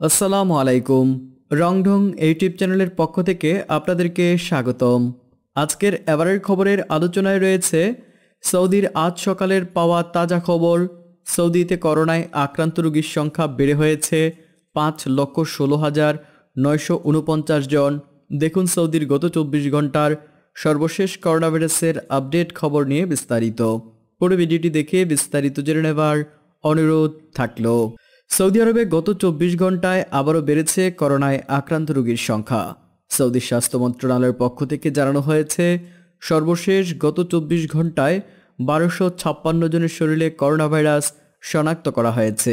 আসসালামু আলাইকুম। রংঢং ইউটিউব চ্যানেলের পক্ষ থেকে আপনাদেরকে স্বাগতম। আজকের এবারের খবরের আলোচনায় রয়েছে, সৌদির আজ সকালের পাওয়া তাজা খবর, সৌদিতে করোনায় আক্রান্ত রোগীর সংখ্যা বেড়ে হয়েছে পাঁচ লক্ষ ষোলো হাজার নয়শো উনপঞ্চাশ জন। দেখুন সৌদির গত চব্বিশ ঘণ্টার সর্বশেষ করোনা ভাইরাসের আপডেট খবর নিয়ে বিস্তারিত। পুরো ভিডিওটি দেখে বিস্তারিত জেনে নেবার অনুরোধ থাকল। সৌদি আরবে গত চব্বিশ ঘন্টায় আবারও বেড়েছে করোনায় আক্রান্ত রোগীর সংখ্যা। সৌদি স্বাস্থ্য মন্ত্রণালয়ের পক্ষ থেকে জানানো হয়েছে, সর্বশেষ গত চব্বিশ ঘন্টায় বারোশো ছাপ্পান্ন জনের শরীরে করোনা ভাইরাস শনাক্ত করা হয়েছে।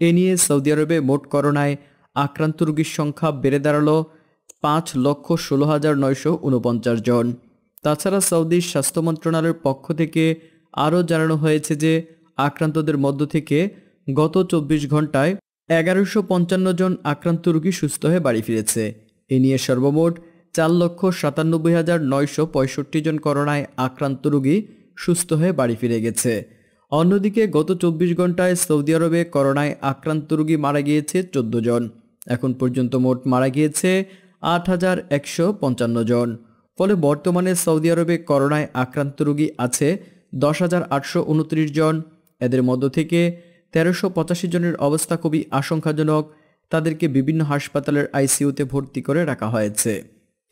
এ নিয়ে সৌদি আরবে মোট করোনায় আক্রান্ত রোগীর সংখ্যা বেড়ে দাঁড়াল পাঁচ লক্ষ ষোলো হাজার নয়শো উনপঞ্চাশ জন। তাছাড়া সৌদির স্বাস্থ্য মন্ত্রণালয়ের পক্ষ থেকে আরও জানানো হয়েছে যে, আক্রান্তদের মধ্য থেকে গত চব্বিশ ঘন্টায় এগারোশো পঞ্চান্ন জন আক্রান্ত রোগী সুস্থ হয়ে বাড়ি ফিরেছে। এ নিয়ে সর্বমোট চার লক্ষ সাতানব্বই হাজার নয়শো পঁয়ষট্টি জন করোনায় আক্রান্ত রোগী সুস্থ হয়ে বাড়ি ফিরে গেছে। অন্যদিকে গত চব্বিশ ঘন্টায় সৌদি আরবে করোনায় আক্রান্ত রোগী মারা গিয়েছে চোদ্দ জন। এখন পর্যন্ত মোট মারা গিয়েছে আট হাজার একশো পঞ্চান্ন জন। ফলে বর্তমানে সৌদি আরবে করোনায় আক্রান্ত রোগী আছে দশ হাজার আটশো উনত্রিশ জন। এদের মধ্য থেকে তেরোশো পঁচাশি জনের অবস্থা খুবই আশঙ্কাজনক। তাদেরকে বিভিন্ন হাসপাতালের আইসিইউতে ভর্তি করে রাখা হয়েছে।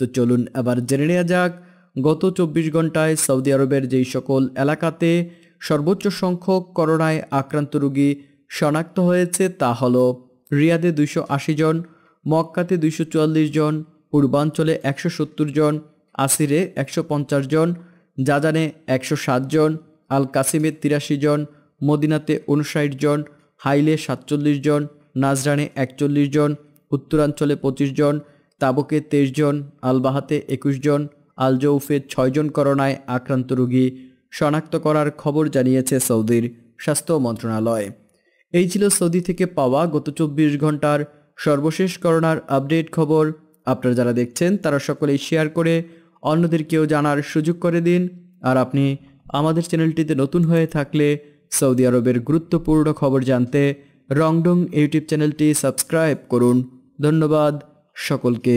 তো চলুন এবার জেনে নেওয়া যাক, গত চব্বিশ ঘন্টায় সৌদি আরবের যেই সকল এলাকাতে সর্বোচ্চ সংখ্যক করোনায় আক্রান্ত রোগী শনাক্ত হয়েছে তা হল রিয়াদে দুইশো আশি জন, মক্কাতে দুইশো চুয়াল্লিশ জন, পূর্বাঞ্চলে একশো সত্তর জন, আসিরে একশো পঞ্চাশ জন, জাজানে একশো সাত জন, আল কাসিমে তিরাশি জন মদিনাতে উনষাট জন, হাইলে সাতচল্লিশ জন, নাজরানে একচল্লিশ জন, উত্তরাঞ্চলে পঁচিশ জন, তাবকে তেইশ জন, আলবাহাতে একুশ জন, আলজৌফে ছয়জন করোনায় আক্রান্ত রোগী। শনাক্ত করার খবর জানিয়েছে সৌদির স্বাস্থ্য মন্ত্রণালয়। এই ছিল সৌদি থেকে পাওয়া গত চব্বিশ ঘণ্টার সর্বশেষ করোনার আপডেট খবর। আপনারা যারা দেখছেন, তারা সকলেই শেয়ার করে অন্যদেরকেও জানার সুযোগ করে দিন। আর আপনি আমাদের চ্যানেলটিতে নতুন হয়ে থাকলে সৌদি আরবের গুরুত্বপূর্ণ খবর জানতে রংডং ইউটিউব চ্যানেলটি সাবস্ক্রাইব করুন। ধন্যবাদ সকলকে।